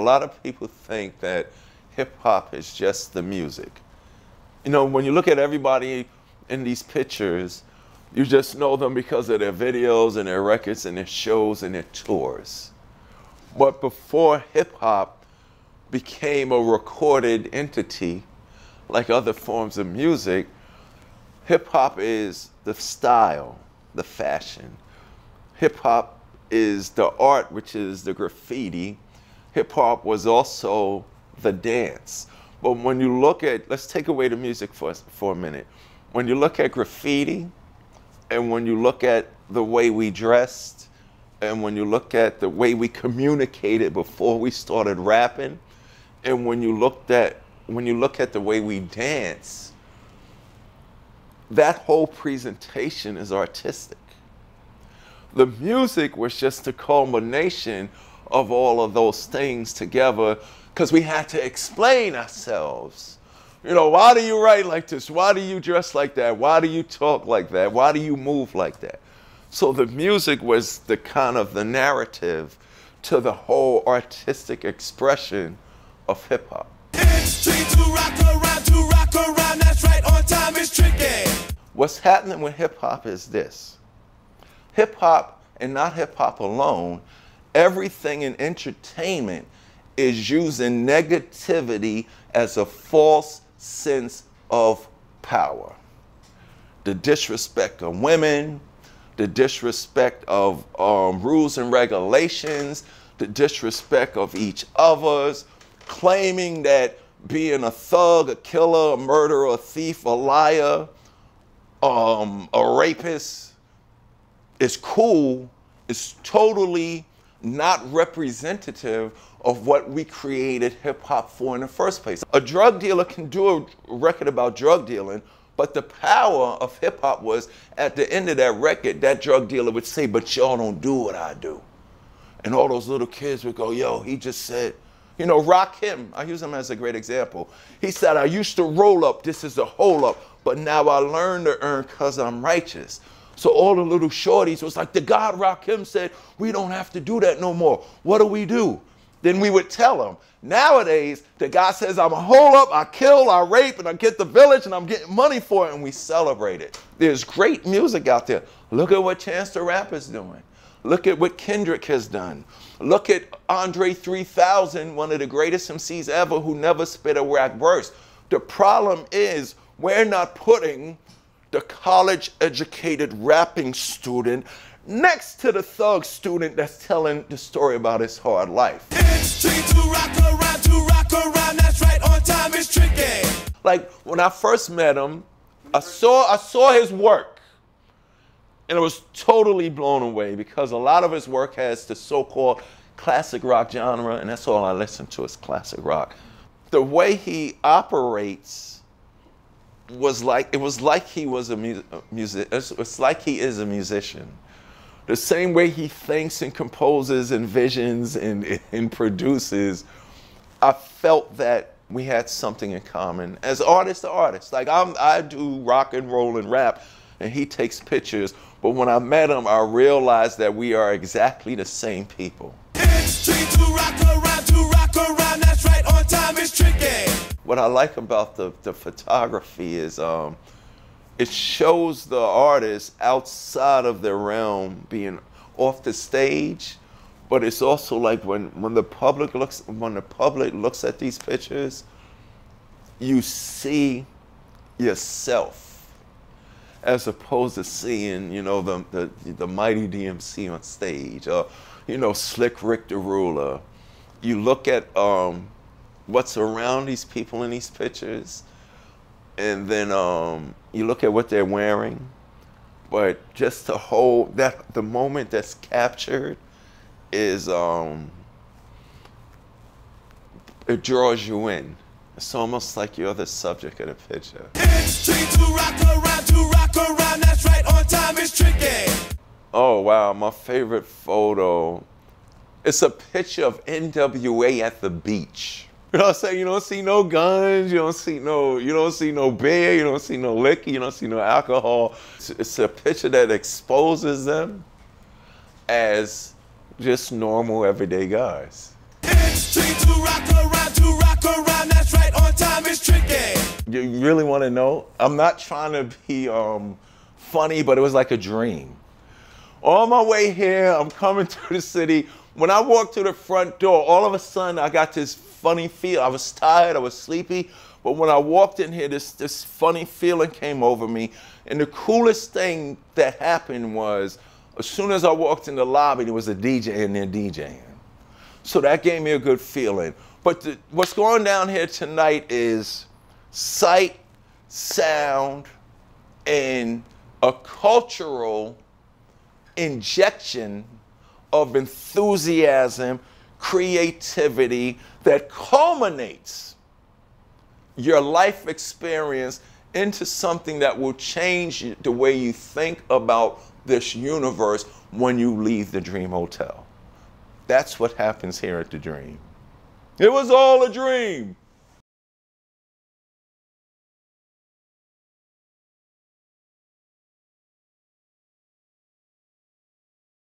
lot of people think that hip hop is just the music. You know, when you look at everybody in these pictures, you just know them because of their videos and their records and their shows and their tours. But before hip hop became a recorded entity, like other forms of music, hip hop is the style, the fashion. Hip hop is the art, which is the graffiti. Hip hop was also the dance. But when you look at, let's take away the music for, for a minute. When you look at graffiti, and when you look at the way we dressed, and when you look at the way we communicated before we started rapping, and when you looked at when you look at the way we dance, that whole presentation is artistic. The music was just a culmination of all of those things together because we had to explain ourselves. You know, why do you write like this? Why do you dress like that? Why do you talk like that? Why do you move like that? So the music was the kind of the narrative to the whole artistic expression of hip hop. What's happening with hip hop is this hip hop and not hip hop alone, everything in entertainment is using negativity as a false sense of power. The disrespect of women, the disrespect of um, rules and regulations, the disrespect of each other's, claiming that being a thug, a killer, a murderer, a thief, a liar, um, a rapist is cool is totally not representative of what we created hip hop for in the first place. A drug dealer can do a record about drug dealing, but the power of hip hop was at the end of that record, that drug dealer would say, But y'all don't do what I do. And all those little kids would go, Yo, he just said, you know, rock him. I use him as a great example. He said, I used to roll up, this is a hole up, but now I learn to earn because I'm righteous. So all the little shorties was like, the God Rakim said, we don't have to do that no more. What do we do? Then we would tell them. Nowadays, the guy says, I'm a hole up, I kill, I rape, and I get the village, and I'm getting money for it, and we celebrate it. There's great music out there. Look at what Chance the Rapper's doing. Look at what Kendrick has done. Look at Andre 3000, one of the greatest MCs ever who never spit a rap verse. The problem is we're not putting the college educated rapping student next to the thug student that's telling the story about his hard life. Like when I first met him, I saw I saw his work and I was totally blown away because a lot of his work has the so-called classic rock genre, and that's all I listen to is classic rock. The way he operates was like it was like he was a mu- music. It's, it's like he is a musician. The same way he thinks and composes and visions and, and produces, I felt that we had something in common as artist to artist. Like I'm, I do rock and roll and rap, and he takes pictures. But when I met him, I realized that we are exactly the same people. What I like about the, the photography is um, it shows the artist outside of their realm being off the stage, but it's also like when, when the public looks when the public looks at these pictures, you see yourself as opposed to seeing, you know, the, the, the mighty DMC on stage or, you know, Slick Rick the Ruler. You look at um, what's around these people in these pictures, and then um, you look at what they're wearing. But just the whole, that the moment that's captured is, um, it draws you in. It's almost like you're the subject of the picture. Oh wow, my favorite photo. It's a picture of NWA at the beach. You know what I'm saying? You don't see no guns, you don't see no, you don't see no beer, you don't see no liquor, you don't see no alcohol. It's, it's a picture that exposes them as just normal everyday guys. It's tricky to rock around, to rock around. That's right, on time is tricky. You really want to know? I'm not trying to be um, funny, but it was like a dream. On my way here, I'm coming to the city. When I walked to the front door, all of a sudden I got this funny feel. I was tired, I was sleepy, but when I walked in here, this, this funny feeling came over me. And the coolest thing that happened was as soon as I walked in the lobby, there was a DJ in there DJing. So that gave me a good feeling. But the, what's going down here tonight is sight, sound, and a cultural injection of enthusiasm, creativity that culminates your life experience into something that will change the way you think about this universe when you leave the Dream Hotel. That's what happens here at the Dream. It was all a dream.